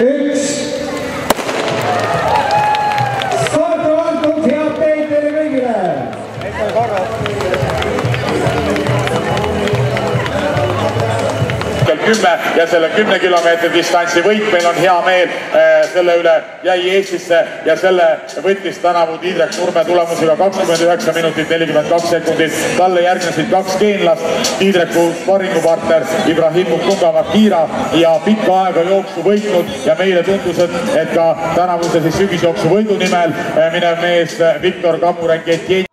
üks. start on antud, head teid teile kõigile kell kümme ja selle kümne kilomeetri distantsi võit, meil on hea meel äh, selle üle, jäi Eestisse ja selle võttis tänavu Tiidrek Nurme tulemusega kakskümmend üheksa minutit nelikümmend kaks sekundit. talle järgnesid kaks geenlast, Tiidreku sparringupartner Ibrahim Mukunga Makira ja pikka aega jooksu võitnud ja meile tundus, et, et ka tänavuse siis sügisjooksu võidu nimel äh, minev mees äh, Viktor Kamurek-Etjen